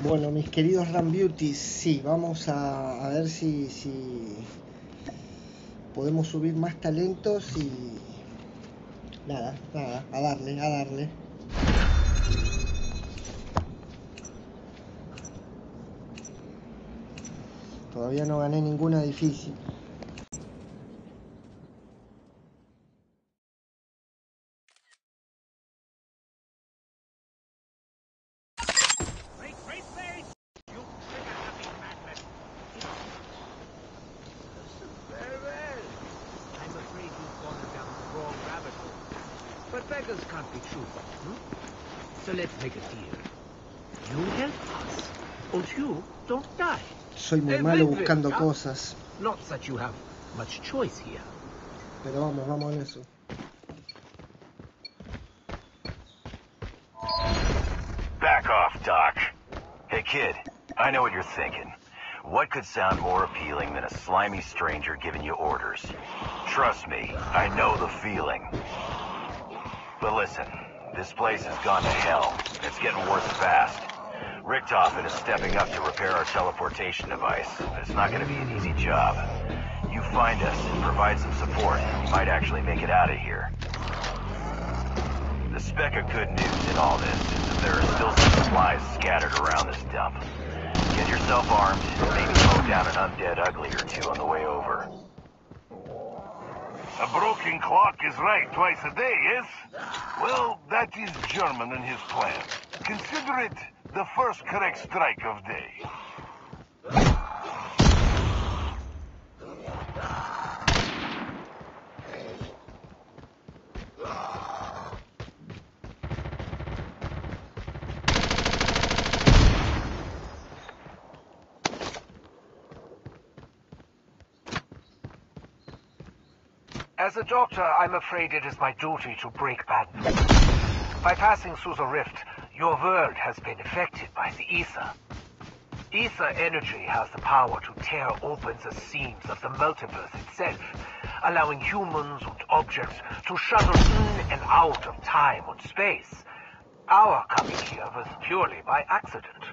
Bueno, mis queridos Ram Beauties, sí, vamos a, ver si, si podemos subir más talentos y nada, nada, a darle, a darle. Todavía no gané ninguna difícil. Be choosers, hmm? So let's make a deal. You help us, and you don't die. Soy muy Eh, malo ven, ven, buscando cosas, Not that you have much choice here. pero vamos, vamos en eso. Back off, Doc. Hey, kid, I know what you're thinking. What could sound more appealing than a slimy stranger giving you orders? Trust me, I know the feeling. But listen, this place has gone to hell. It's getting worse fast. Richtofen is stepping up to repair our teleportation device, it's not going to be an easy job. You find us and provide some support, you might actually make it out of here. The speck of good news in all this is that there are still some supplies scattered around this dump. Get yourself armed and maybe mow down an undead ugly or two on the way over. A broken clock is right twice a day, yes? Well, that is German in his plan. Consider it the first correct strike of day. As a doctor, I'm afraid it is my duty to break bad news. By passing through the rift, your world has been affected by the ether. Ether energy has the power to tear open the seams of the multiverse itself, allowing humans and objects to shuttle in and out of time and space. Our coming here was purely by accident.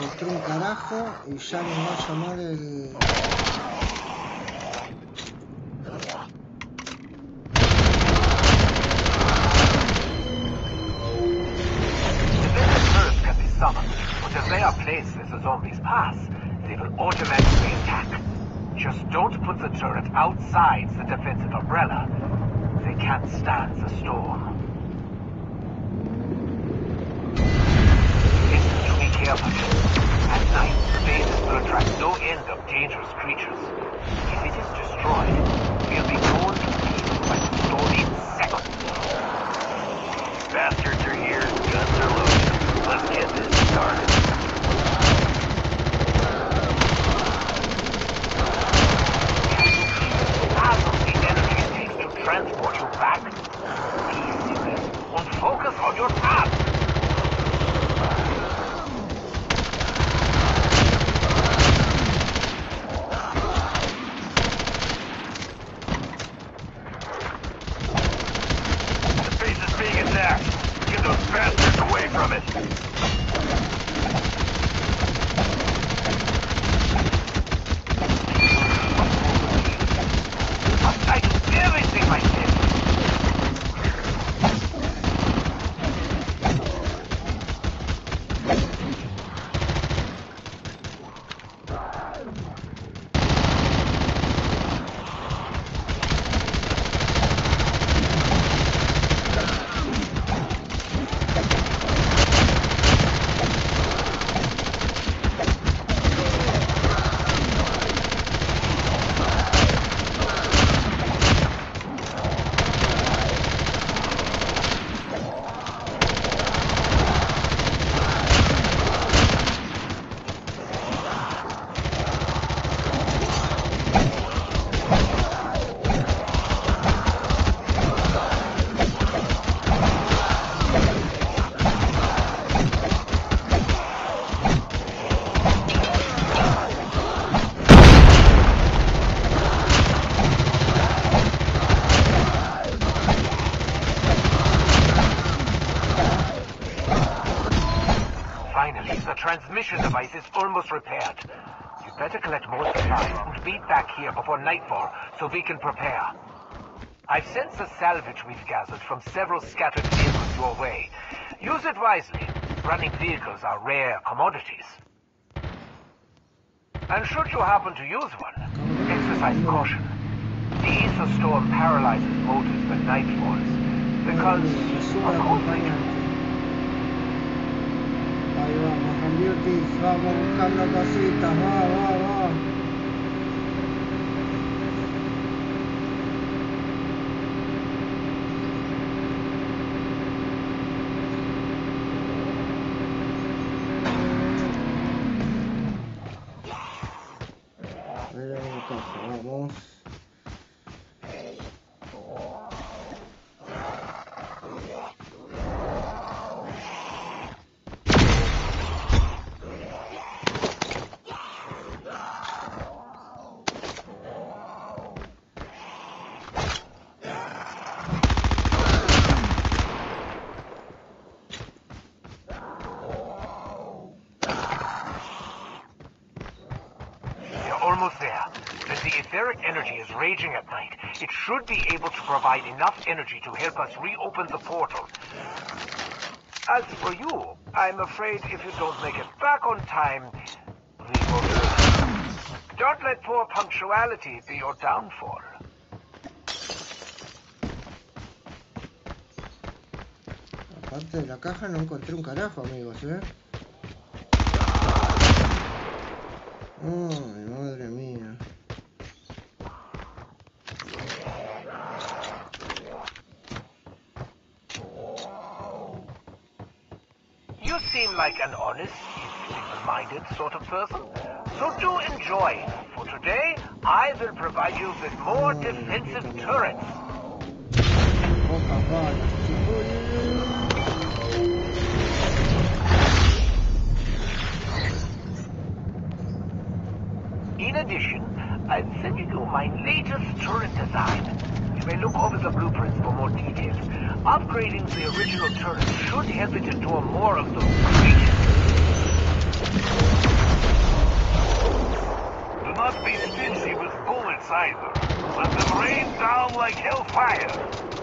Encontré un carajo y ya me va a llamar el... They are placed as the zombies pass, they will automatically attack. Just don't put the turret outside the defensive umbrella. They can't stand the storm. Listen to. Will attract no end of dangerous creatures. If it is destroyed, we'll be torn to pieces by the storm in seconds. Bastards are here, guns are loaded. Let's get this started. Half the energy takes to transport you back. Easy, and focus on your the transmission device is almost repaired. You'd better collect more supplies and be back here before nightfall so we can prepare. I've sent the salvage we've gathered from several scattered vehicles your way. Use it wisely. Running vehicles are rare commodities. And should you happen to use one, exercise caution. The ether storm paralyzes motors when night falls. Because, of course, they do. Rambiutis, vamos buscando cositas, va, va, va. A ver en caja, vamos. You're almost there. As the etheric energy is raging at night, it should be able to provide enough energy to help us reopen the portal. As for you, I'm afraid if you don't make it back on time, we will... Don't let poor punctuality be your downfall. Aparte de la caja no encontré un carajo, amigos, ¿eh? Ay, madre mía. You seem like an honest, simple-minded sort of person. So do enjoy. For today, I will provide you with more defensive turrets. Uy, uy, uy. In addition, I'm sending you my latest turret design. May look over the blueprints for more details. Upgrading the original turret should help it endure more of those creatures. Do not be stingy with bullets either. Let them rain down like hellfire.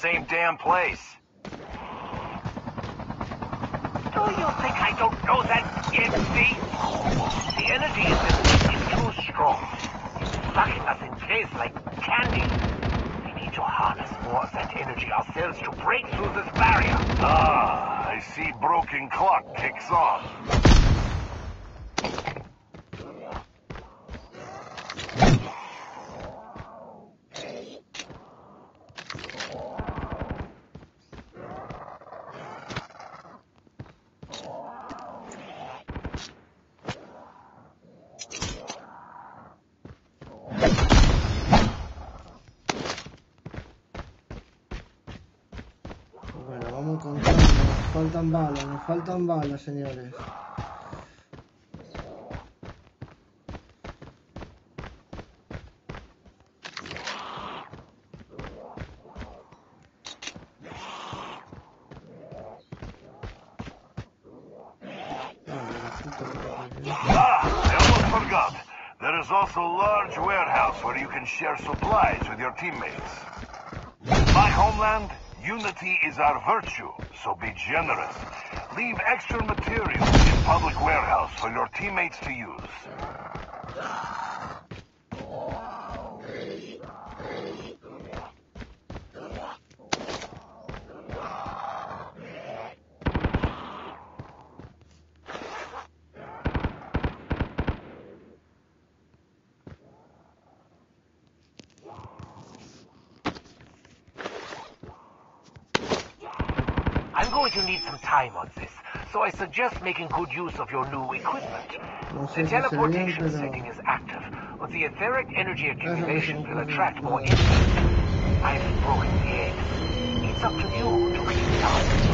Same damn place. Do you think I don't know that, Gibbsy? The energy in this is too strong. It's sucking us in place like candy. We need to harness more of that energy ourselves to break through this barrier. Ah, I see broken clock ticks on. Encontrando. Nos faltan balas, nos faltan balas, señores. Dale, la puta madre. Ah, I almost forgot. There is also a large warehouse where you can share supplies with your teammates. My homeland, unity is our virtue, so be generous. Leave extra materials in public warehouse for your teammates to use. I'm going to need some time on this, so I suggest making good use of your new equipment. The sé si será bien, teleportation pero. setting is active, but the etheric energy accumulation will attract more enemies. I've broken the egg. It's up to you to restart.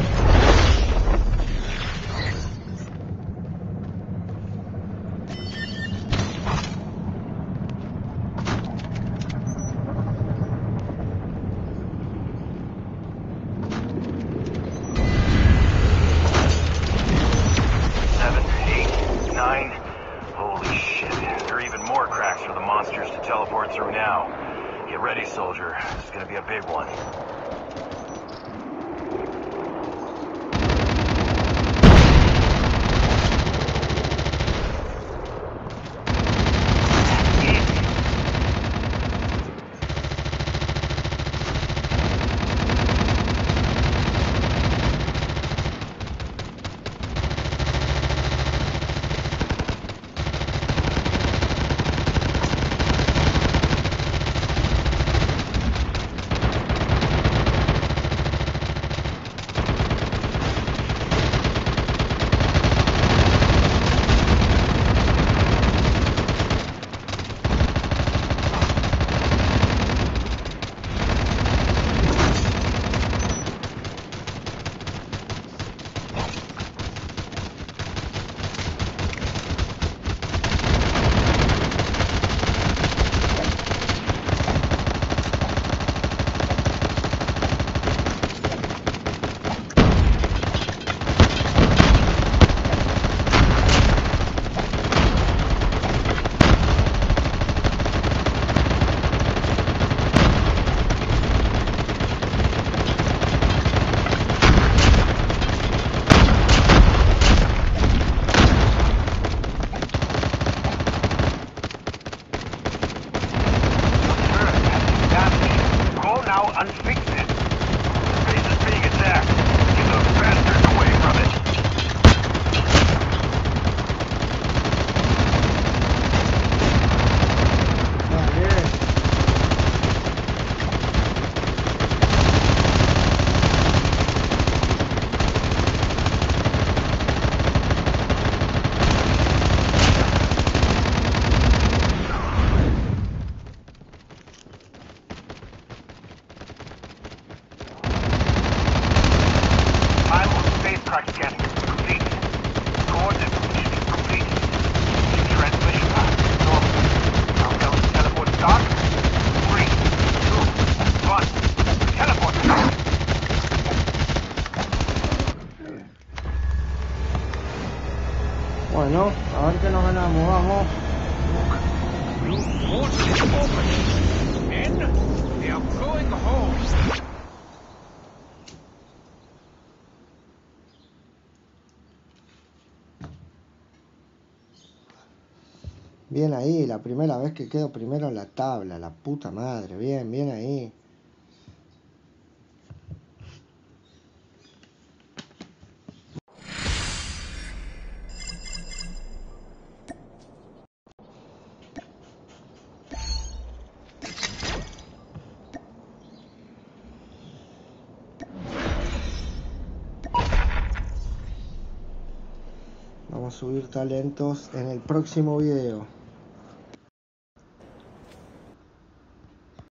Are going home. Bien ahí, la primera vez que quedo primero en la tabla, la puta madre, bien, bien ahí. Vamos a subir talentos en el próximo video.